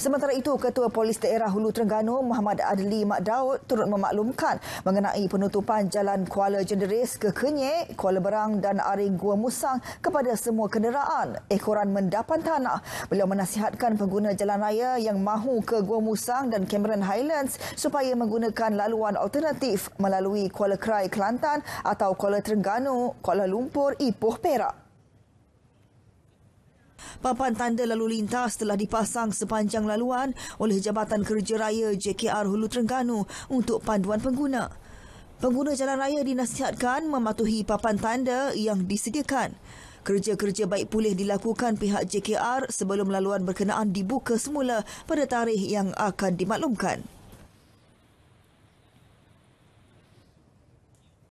Sementara itu, Ketua Polis Daerah Hulu Terengganu Muhammad Adli Mak Daud turut memaklumkan mengenai penutupan jalan Kuala Jenderis ke Kenyek, Kuala Berang dan Aring Gua Musang kepada semua kenderaan ekoran mendapan tanah. Beliau menasihatkan pengguna jalan raya yang mahu ke Gua Musang dan Cameron Highlands supaya menggunakan laluan alternatif melalui Kuala Krai Kelantan atau Kuala Terengganu, Kuala Lumpur, Ipoh, Perak. Papan tanda lalu lintas telah dipasang sepanjang laluan oleh Jabatan Kerja Raya JKR Hulu Terengganu untuk panduan pengguna. Pengguna jalan raya dinasihatkan mematuhi papan tanda yang disediakan. Kerja-kerja baik pulih dilakukan pihak JKR sebelum laluan berkenaan dibuka semula pada tarikh yang akan dimaklumkan.